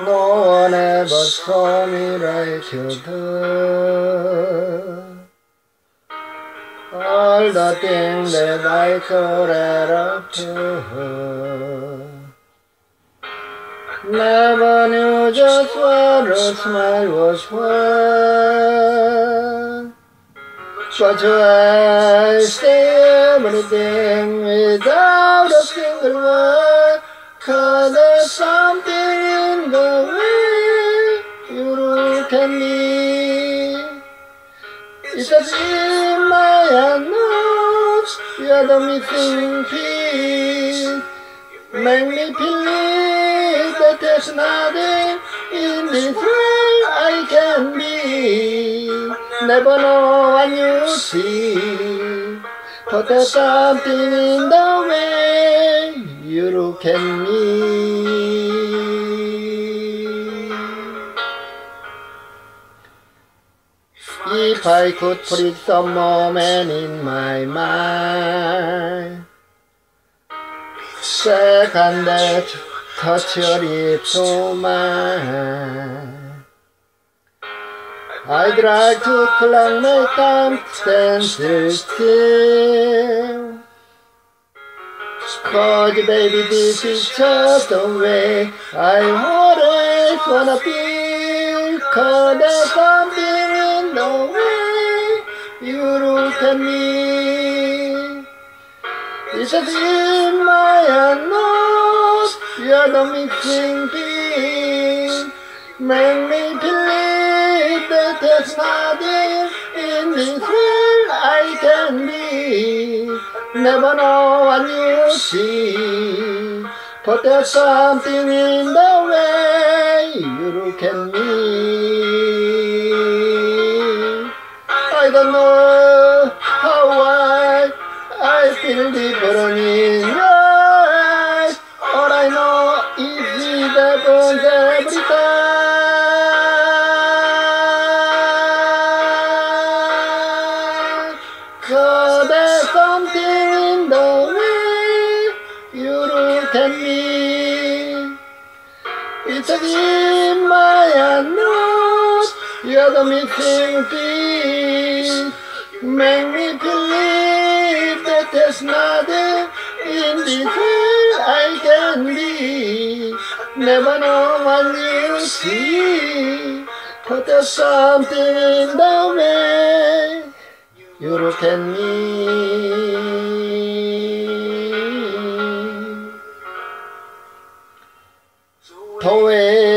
No one ever saw me like you do. All the things that I could add up to. Never knew just what a smile was worth. But eyes say everything without a single word. Cause me. It's if my nose, you're the missing piece. Make me believe that there's nothing in this world I can be. Never know what you see, but there's something in the way you look at me. If I could put some moment in my mind, second that touch your lips to mine. I'd like to climb my thumb, stand still. Cause baby, this is just the way I always wanna be. Cause there's something in the way you look at me. It's as if my nose, you're the missing piece. Make me believe that there's nothing in this world I can be. Never know what you see, but there's something in the way you look at me. Don't know how I, I feel different in your eyes. All I know is it happens every time. Cause there's something in the way you look at me. It's as if my nose, you're the missing piece. Make me believe that there's nothing in this world I can be. Never know what you see, but there's something in the way you look at me. The way